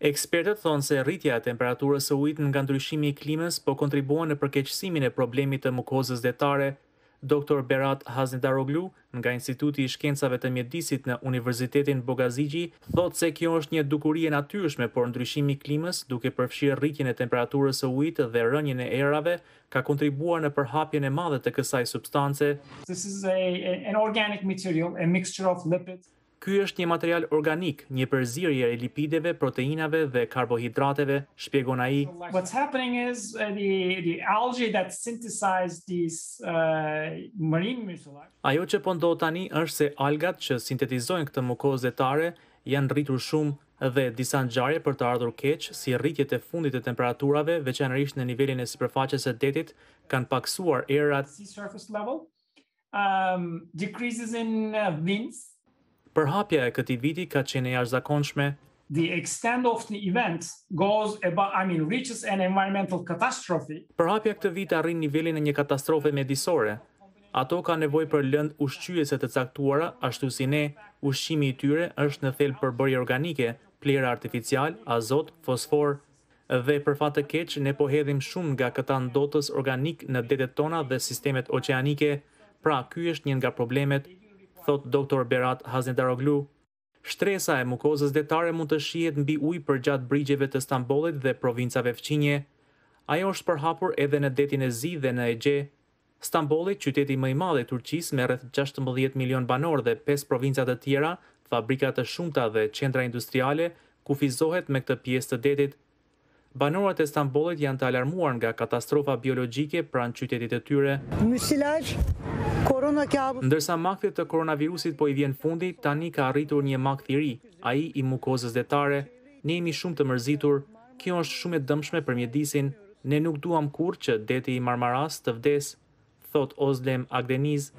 Ekspertët thonë se rritja e temperaturës së ujit nga ndryshimi i klimës po kontribuon në përkeqësimin e problemit të mukozës detare. Doktor Berat Haznedaroglu, nga Instituti i Shkencave të Mjedisit në Universitetin Bogaziçi, thotë se kjo është një dukuri e natyrshme, por ndryshimi i klimës, duke përfshirë rritjen e temperaturës së ujit dhe rënien e erave, ka kontribuar në përhapjen e madhe të kësaj substance. Ky është një material organik, një përzierje e lipideve, proteinave dhe karbohidrateve, shpjegon ai. Ajo që po ndodh tani është se algat që sintetizojnë këtë mukozë detare janë rritur shumë dhe disa ngjarje për të ardhur keq, si rritjet e fundit të temperaturave, veçanërisht në nivelin e sipërfaqes së detit, kanë pakësuar erat. um decreases in uh, winds Përhapja e këtij viti ka qenë e jashtëzakonshme. The extent of the event goes above, I mean, reaches an environmental catastrophe. Përhapja këtë vit arrin nivelin e një katastrofe mjedisore. Ato kanë nevojë për lëndë ushqyese të caktuara, ashtu si ne, ushqimi i tyre është në thelb përbërje organike, plehra artificiale, azot, fosfor, Dhe për fat të keq, ne po hedhim shumë nga këta ndotës organikë në detet tona dhe sistemet oqeanike, pra ky është një nga problemet, thotë doktor Berat Haznedaroglu. Shtresa e mukozës detare mund të shihet mbi ujë përgjatë brigjeve të Stambollit dhe provincave fqinje. Ajo është përhapur edhe në Detin e Zi dhe në Egje, Stambolli, qyteti më i madh i Turqisë me rreth gjashtëmbëdhjetë milionë banorë dhe pesë provinca të tjera, fabrika të shumta dhe qendra industriale, kufizohet me këtë pjesë të detit. Banorët e Stambollit janë të alarmuar nga katastrofa biologjike pranë qytetit të tyre. Ndërsa makthit të koronavirusit po i vjen fundi, tani ka arritur një makth i ri, ai i mukozës detare. Ne jemi shumë të mërzitur. Kjo është shumë e dëmshme për mjedisin. Ne nuk duam kurrë që deti i Marmarasë të vdesë, thotë Ozlem Akdeniz.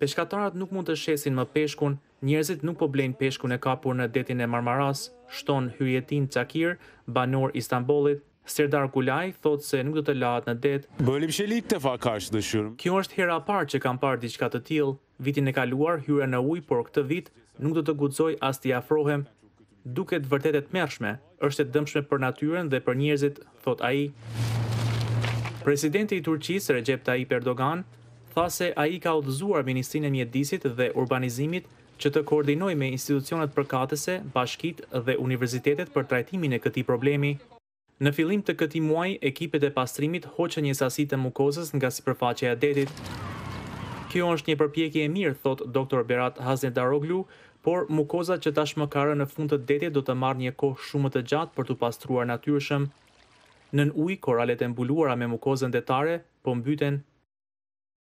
Peshkatarët nuk mund të shesin më peshkun, njerëzit nuk po blejnë peshkun e kapur në detin e Marmarasë, shton Hajretin Çakir, banor i Stambollit. Serdar Gulaj thotë se nuk do të lahet në det. Kjo është hera e parë që kam parë diçka të tillë. Vitin e kaluar hyra në ujë por këtë vit nuk do të guxoj as t'i afrohem duket vërtet e tmerrshme, është e dëmshme për natyrën dhe për njerëzit, thotë ai. Presidenti i Turqisë, Rexhep Tajip Erdogan, tha se ai ka udhëzuar Ministrinë e Mjedisit dhe Urbanizimit që të koordinojë me institucionet përkatëse, bashkitë dhe universitetet për trajtimin e këtij problemi. Në fillim të këtij muaji, ekipet e pastrimit hoqën një sasi të mukozës nga sipërfaqja e detit. Kjo është një përpjekje e mirë, thotë doktor Berat Haznedaroglu, por mukoza që tashmë ka rënë në fund të detit do të marrë një kohë shumë më të gjatë për t'u pastruar natyrshëm. Nën ujë, koralet e mbuluara me mukozën detare po mbyten.